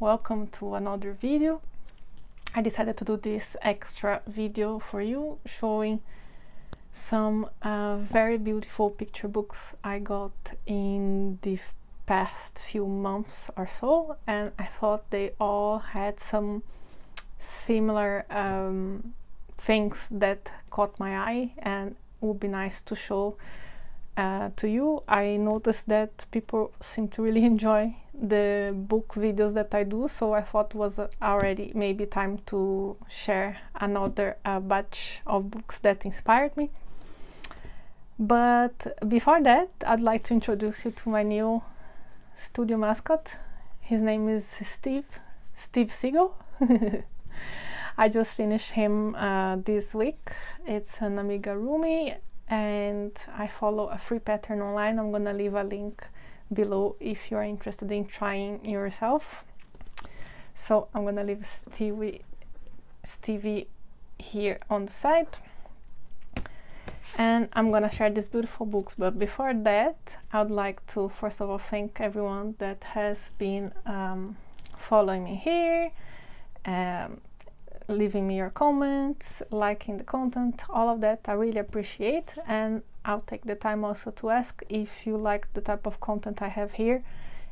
welcome to another video. I decided to do this extra video for you showing some uh, very beautiful picture books I got in the past few months or so and I thought they all had some similar um, things that caught my eye and would be nice to show uh, to you. I noticed that people seem to really enjoy the book videos that I do, so I thought was already maybe time to share another uh, batch of books that inspired me. But before that, I'd like to introduce you to my new studio mascot. His name is Steve, Steve Siegel. I just finished him uh, this week. It's an Amiga amigurumi and I follow a free pattern online. I'm gonna leave a link below if you're interested in trying yourself. So I'm gonna leave Stevie, Stevie here on the side and I'm gonna share these beautiful books but before that I would like to first of all thank everyone that has been um, following me here um, leaving me your comments, liking the content, all of that I really appreciate and I'll take the time also to ask if you like the type of content I have here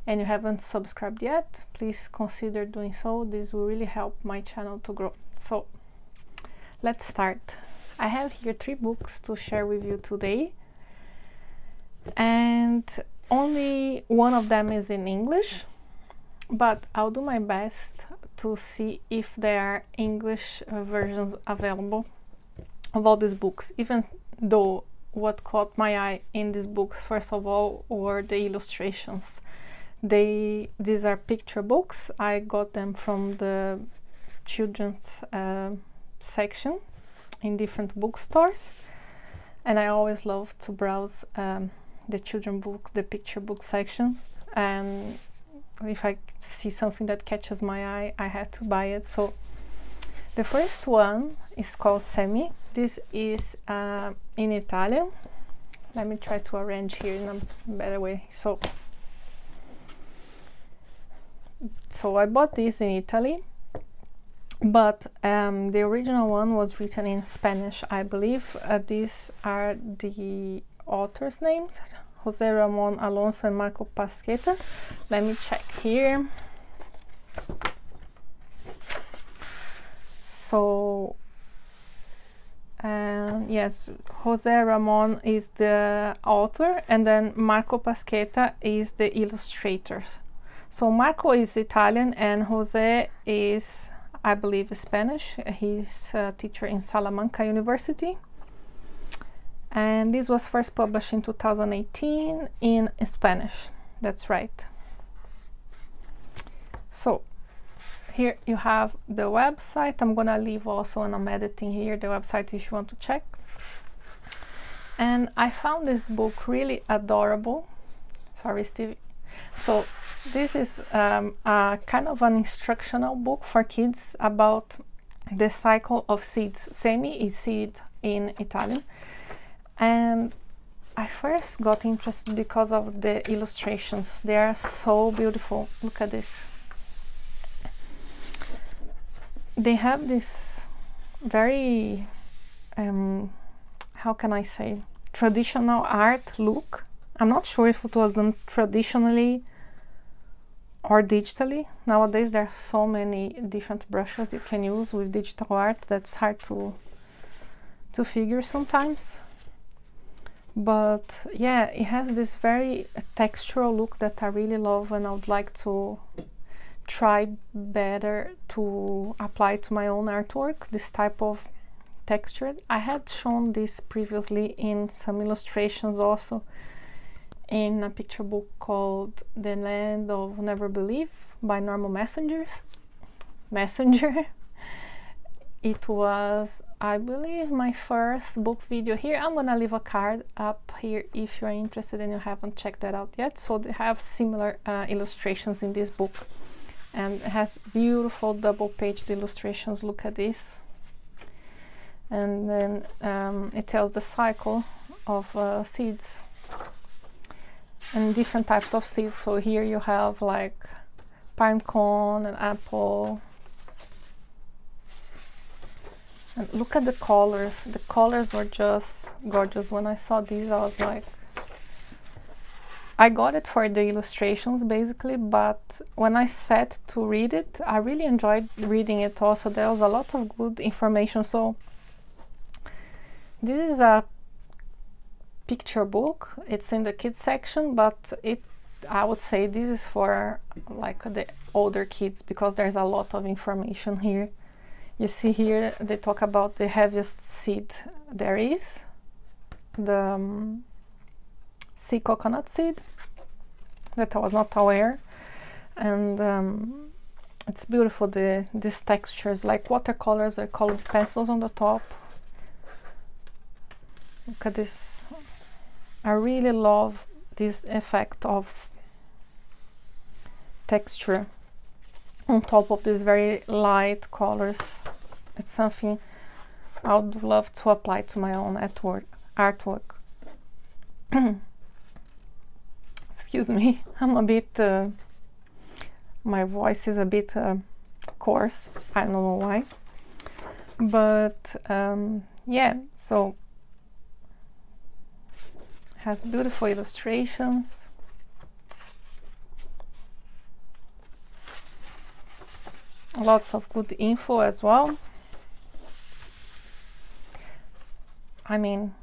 and you haven't subscribed yet, please consider doing so. This will really help my channel to grow. So let's start. I have here three books to share with you today and only one of them is in English but I'll do my best to see if there are English uh, versions available of all these books, even though what caught my eye in these books, first of all, were the illustrations. They These are picture books. I got them from the children's uh, section in different bookstores. And I always love to browse um, the children books, the picture book section. And if I see something that catches my eye, I had to buy it. So the first one is called Semi. This is uh, in Italian. Let me try to arrange here in a better way. So, so I bought this in Italy, but um, the original one was written in Spanish, I believe. Uh, these are the authors' names. Jose Ramon Alonso and Marco Paschetta. Let me check here. So, yes, Jose Ramon is the author, and then Marco Paschetta is the illustrator. So Marco is Italian, and Jose is, I believe, Spanish. He's a teacher in Salamanca University and this was first published in 2018 in Spanish. That's right. So here you have the website. I'm gonna leave also when I'm editing here the website if you want to check. And I found this book really adorable. Sorry Stevie. So this is um, a kind of an instructional book for kids about the cycle of seeds. Semi is seed in Italian and I first got interested because of the illustrations. They are so beautiful. Look at this. They have this very, um, how can I say, traditional art look. I'm not sure if it was done traditionally or digitally. Nowadays there are so many different brushes you can use with digital art that's hard to to figure sometimes but yeah it has this very textural look that I really love and I would like to try better to apply to my own artwork this type of texture. I had shown this previously in some illustrations also in a picture book called The Land of Never Believe by Norman Messengers. Messenger. It was I believe my first book video here. I'm gonna leave a card up here if you're interested and you haven't checked that out yet. So they have similar uh, illustrations in this book and has beautiful double paged illustrations. Look at this. And then um, it tells the cycle of uh, seeds and different types of seeds. So here you have like pine cone and apple. And look at the colors. The colors were just gorgeous. When I saw these, I was like, I got it for the illustrations basically, but when I sat to read it, I really enjoyed reading it also. There was a lot of good information. So, this is a picture book. It's in the kids section, but it I would say this is for like the older kids because there's a lot of information here. You see here they talk about the heaviest seed there is, the um, sea coconut seed that I was not aware, and um, it's beautiful. The these textures like watercolors, are colored pencils on the top. Look at this. I really love this effect of texture on top of these very light colors. It's something I would love to apply to my own artwork. artwork. Excuse me, I'm a bit, uh, my voice is a bit uh, coarse, I don't know why. But um, yeah, so has beautiful illustrations lots of good info as well. I mean,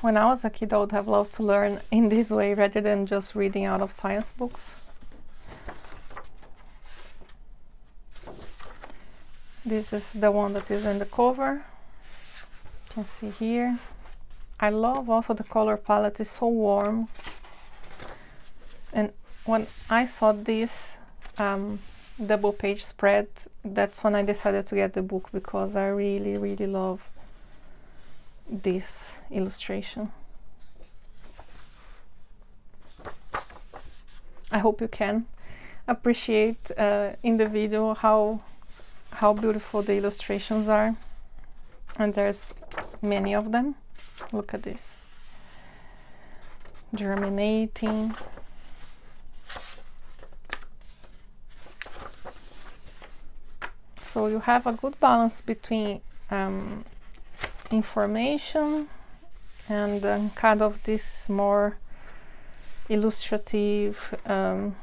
when I was a kid, I would have loved to learn in this way rather than just reading out of science books. This is the one that is in the cover. You can see here. I love also the color palette, it's so warm. And when I saw this, um, double page spread that's when I decided to get the book because I really really love this illustration. I hope you can appreciate uh, in the video how how beautiful the illustrations are and there's many of them. Look at this. Germinating so you have a good balance between um, information and um, kind of this more illustrative um,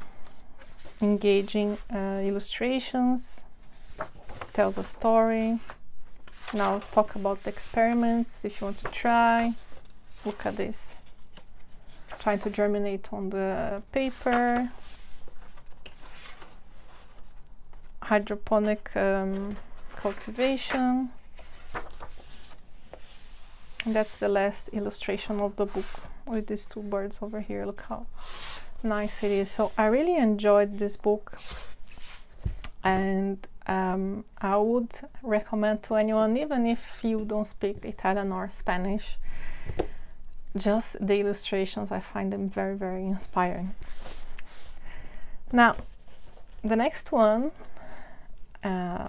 engaging uh, illustrations tells a story. Now talk about the experiments if you want to try. Look at this. Trying to germinate on the paper hydroponic um, cultivation. And that's the last illustration of the book with these two birds over here. Look how nice it is. So I really enjoyed this book and um, I would recommend to anyone, even if you don't speak Italian or Spanish, just the illustrations, I find them very, very inspiring. Now, the next one uh,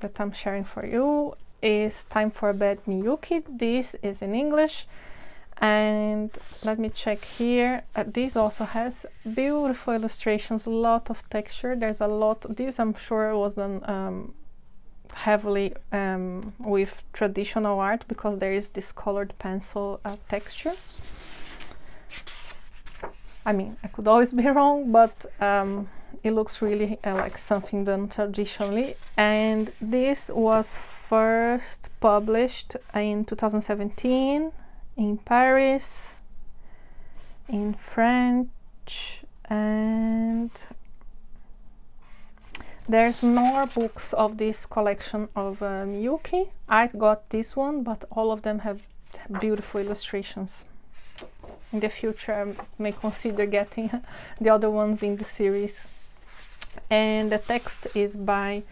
that I'm sharing for you is Time for a Bed Miyuki. This is in English and let me check here. Uh, this also has beautiful illustrations, a lot of texture. There's a lot. This I'm sure wasn't um, heavily um, with traditional art because there is this colored pencil uh, texture. I mean, I could always be wrong, but um, it looks really uh, like something done traditionally. And this was first published in 2017 in Paris in French and there's more books of this collection of uh, Miyuki. I got this one but all of them have beautiful illustrations. In the future I may consider getting the other ones in the series and the text is by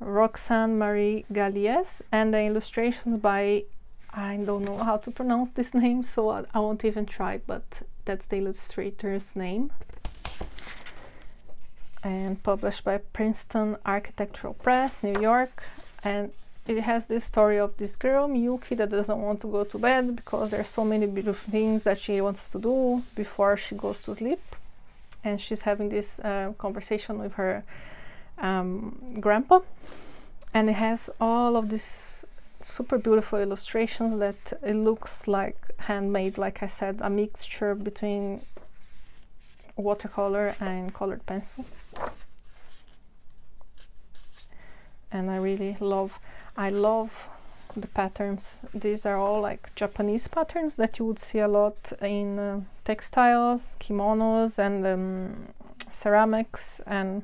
Roxane Marie Galliez and the illustrations by I don't know how to pronounce this name so I, I won't even try but that's the illustrator's name. And published by Princeton Architectural Press, New York. And it has this story of this girl, Miyuki, that doesn't want to go to bed because there are so many beautiful things that she wants to do before she goes to sleep and she's having this uh, conversation with her um, grandpa. And it has all of these super beautiful illustrations that it looks like handmade like i said a mixture between watercolor and colored pencil. And i really love i love the patterns these are all like japanese patterns that you would see a lot in uh, textiles kimonos and um, ceramics and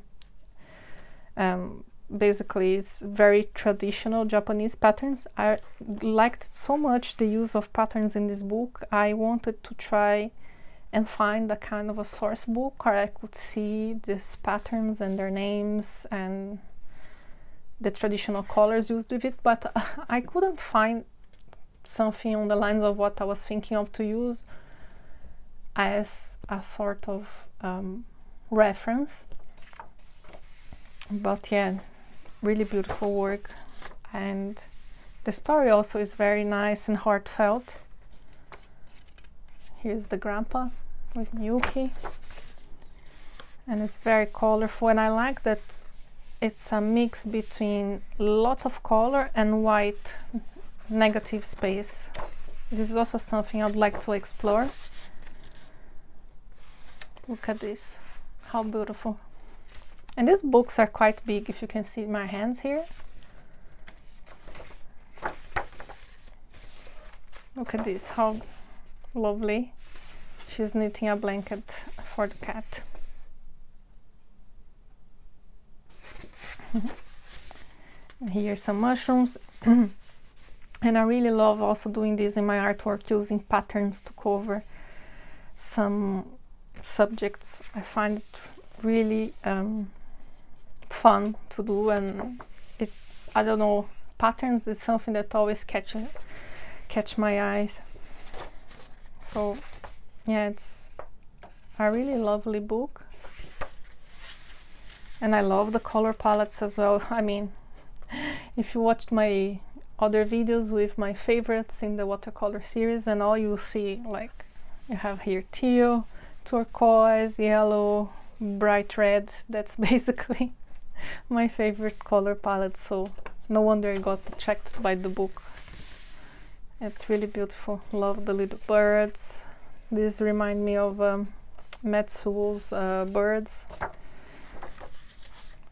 um, basically it's very traditional Japanese patterns. I liked so much the use of patterns in this book. I wanted to try and find a kind of a source book where I could see these patterns and their names and the traditional colors used with it, but I couldn't find something on the lines of what I was thinking of to use as a sort of um, reference. But yeah, really beautiful work. And the story also is very nice and heartfelt. Here's the grandpa with Miyuki and it's very colorful and I like that it's a mix between lot of color and white negative space this is also something I'd like to explore look at this how beautiful and these books are quite big if you can see my hands here. Look at this, how lovely. She's knitting a blanket for the cat. and here some mushrooms. and I really love also doing this in my artwork using patterns to cover some subjects. I find it really um, fun to do and it I don't know patterns is something that always catch catch my eyes so yeah it's a really lovely book and I love the color palettes as well. I mean if you watched my other videos with my favorites in the watercolor series and all you'll see like you have here teal turquoise yellow bright red. That's basically my favorite color palette so no wonder I got attracted by the book. It's really beautiful. Love the little birds. These remind me of um, uh, birds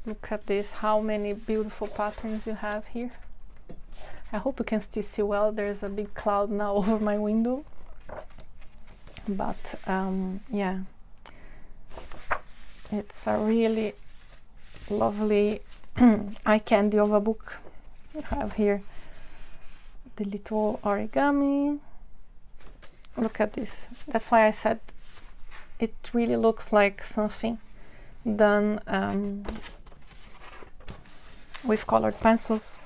look at this how many beautiful patterns you have here. I hope you can still see well there's a big cloud now over my window. But um, yeah. It's a really lovely eye candy of a book you have here. The little origami. Look at this. That's why I said it really looks like something done um, with colored pencils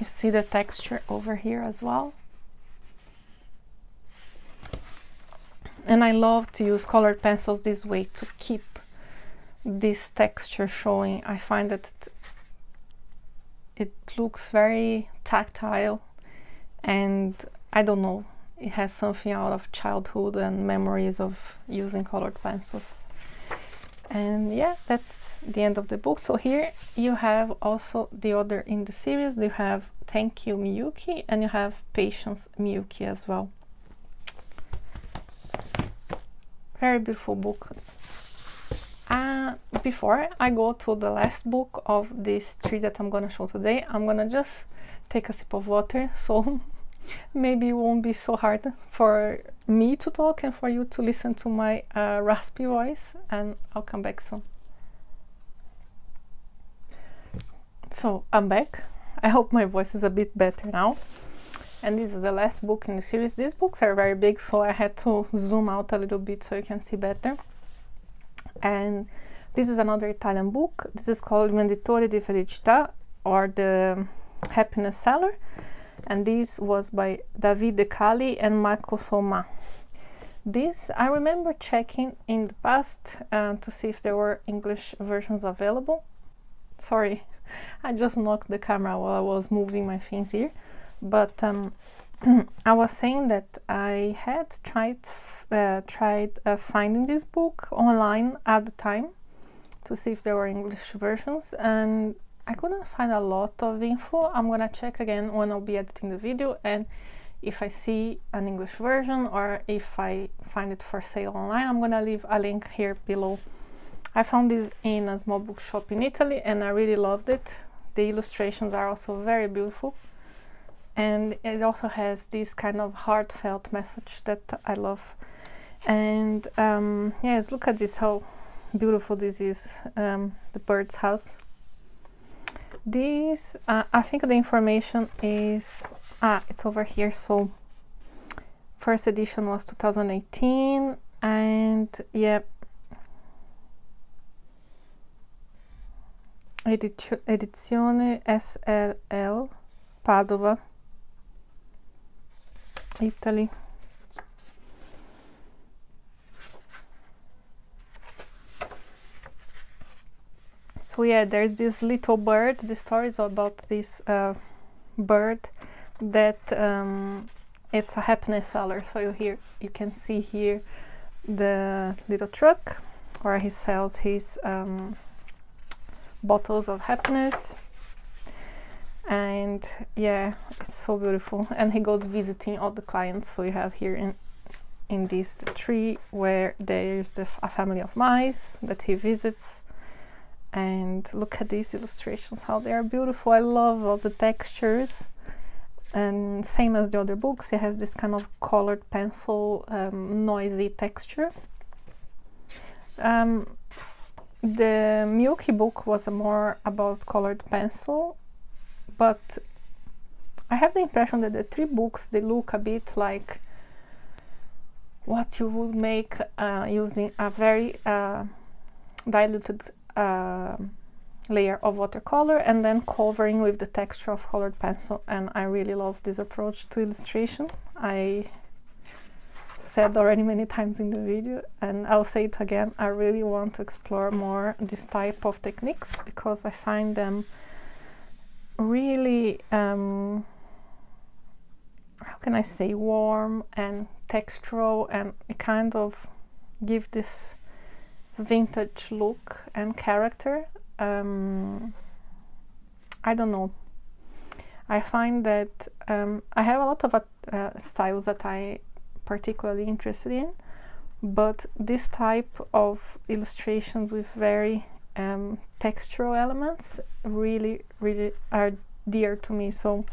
you see the texture over here as well and I love to use colored pencils this way to keep this texture showing. I find that it looks very tactile and I don't know, it has something out of childhood and memories of using colored pencils. And yeah, that's the end of the book. So here you have also the other in the series. You have Thank You Miyuki and you have Patience Miyuki as well. Very beautiful book. Uh, before I go to the last book of this tree that I'm gonna show today, I'm gonna just take a sip of water so maybe it won't be so hard for me to talk and for you to listen to my uh, raspy voice and I'll come back soon. So I'm back. I hope my voice is a bit better now. And this is the last book in the series. These books are very big so I had to zoom out a little bit so you can see better and this is another Italian book. This is called Venditore di Felicità or the Happiness Seller and this was by Davide Cali and Marco Soma. This I remember checking in the past uh, to see if there were English versions available. Sorry, I just knocked the camera while I was moving my things here, but um, I was saying that I had tried uh, tried uh, finding this book online at the time, to see if there were English versions and I couldn't find a lot of info. I'm gonna check again when I'll be editing the video and if I see an English version or if I find it for sale online, I'm gonna leave a link here below. I found this in a small bookshop in Italy and I really loved it. The illustrations are also very beautiful and it also has this kind of heartfelt message that I love. And um, yes, look at this, how beautiful this is, um, the bird's house. This, uh, I think the information is ah it's over here. So first edition was 2018 and yeah. Edizione SRL Padova Italy so yeah there's this little bird the story is about this uh, bird that um, it's a happiness seller. So you here you can see here the little truck where he sells his um, bottles of happiness. And yeah it's so beautiful. And he goes visiting all the clients. So you have here in in this tree where there's the, a family of mice that he visits and look at these illustrations how they are beautiful. I love all the textures. And same as the other books it has this kind of colored pencil um, noisy texture. Um, the Miyuki book was more about colored pencil but I have the impression that the three books they look a bit like what you would make uh, using a very uh, diluted uh, layer of watercolor and then covering with the texture of colored pencil and I really love this approach to illustration. I said already many times in the video and I'll say it again, I really want to explore more this type of techniques because I find them really, um, how can I say, warm and textural and it kind of give this vintage look and character um, I don't know. I find that um, I have a lot of uh, styles that I particularly interested in, but this type of illustrations with very um, textural elements really, really are dear to me. So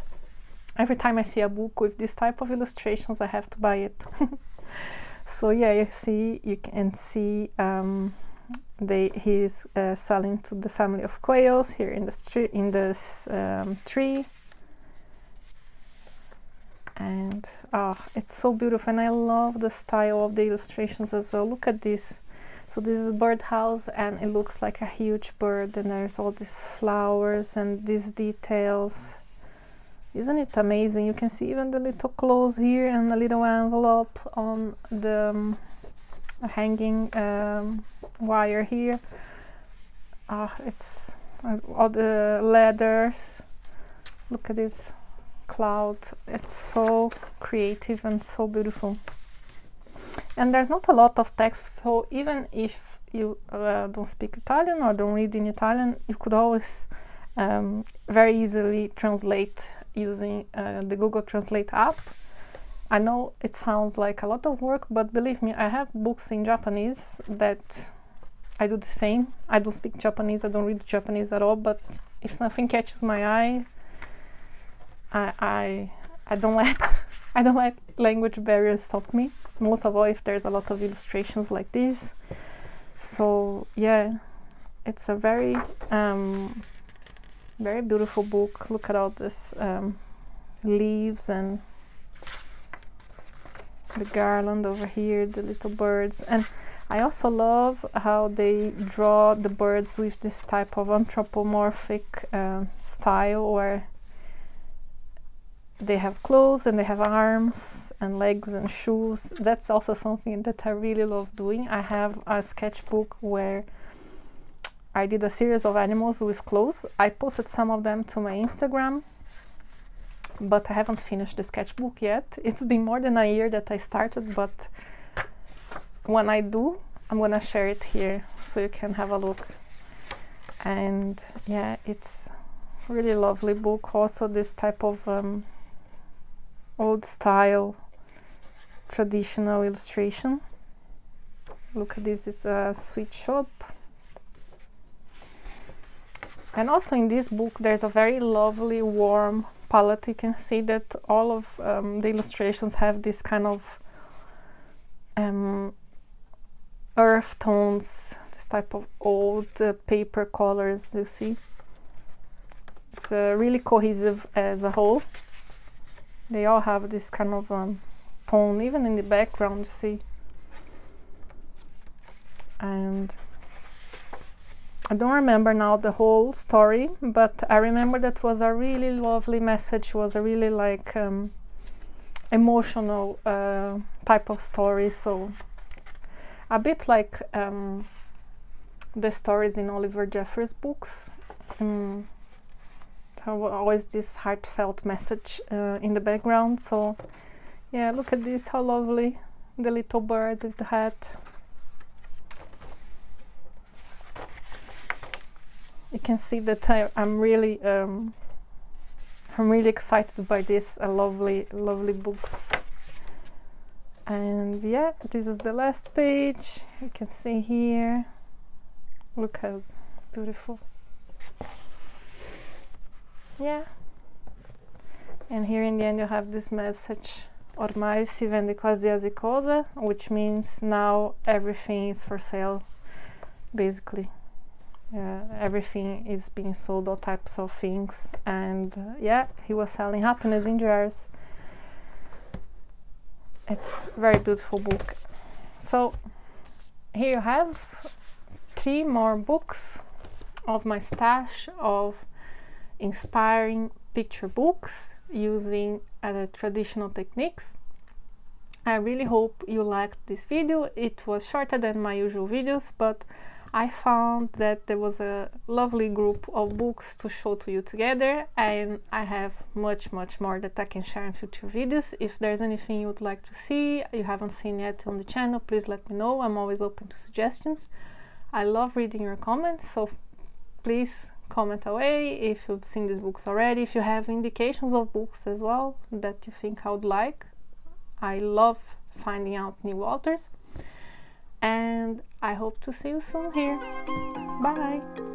every time I see a book with this type of illustrations, I have to buy it. so yeah, you see, you can see um, they he's uh, selling to the family of quails here in the street in this um, tree. And oh it's so beautiful and I love the style of the illustrations as well. Look at this. So this is a birdhouse and it looks like a huge bird and there's all these flowers and these details isn't it amazing? You can see even the little clothes here and a little envelope on the um, hanging um, wire here. Ah it's uh, all the leathers look at this cloud. It's so creative and so beautiful. And there's not a lot of text so even if you uh, don't speak Italian or don't read in Italian you could always um, very easily translate using uh, the Google Translate app I know it sounds like a lot of work, but believe me, I have books in Japanese that I do the same. I don't speak Japanese, I don't read Japanese at all, but if something catches my eye, I I, I don't let I don't let language barriers stop me. Most of all if there's a lot of illustrations like this. So yeah, it's a very um, very beautiful book. Look at all this um, leaves and the garland over here, the little birds. And I also love how they draw the birds with this type of anthropomorphic uh, style where they have clothes and they have arms and legs and shoes. That's also something that I really love doing. I have a sketchbook where I did a series of animals with clothes. I posted some of them to my Instagram but I haven't finished the sketchbook yet. It's been more than a year that I started, but when I do, I'm gonna share it here so you can have a look. and yeah it's really lovely book also this type of um, old style traditional illustration look at this it's a sweet shop and also in this book there's a very lovely warm palette. You can see that all of um, the illustrations have this kind of um, earth tones this type of old uh, paper colors you see. It's uh, really cohesive as a whole. They all have this kind of um, tone even in the background you see. And I don't remember now the whole story, but I remember that was a really lovely message. Was a really like um, emotional uh, type of story. So a bit like um, the stories in Oliver Jeffers books. Um, always this heartfelt message uh, in the background. So yeah, look at this, how lovely the little bird with the hat. You can see that I, am really um, I'm really excited by this uh, lovely lovely books. And yeah this is the last page. You can see here. Look how beautiful. Yeah. And here in the end you have this message. Ormai si vende qualsiasi cosa which means now everything is for sale basically uh, everything is being sold all types of things. And uh, yeah he was selling happiness in jars. It's a very beautiful book. So here you have three more books of my stash of inspiring picture books using uh, traditional techniques. I really hope you liked this video. It was shorter than my usual videos but I found that there was a lovely group of books to show to you together and I have much much more that I can share in future videos. If there's anything you would like to see you haven't seen yet on the channel please let me know. I'm always open to suggestions. I love reading your comments so please comment away if you've seen these books already. If you have indications of books as well that you think I would like. I love finding out new authors and I hope to see you soon here. Bye!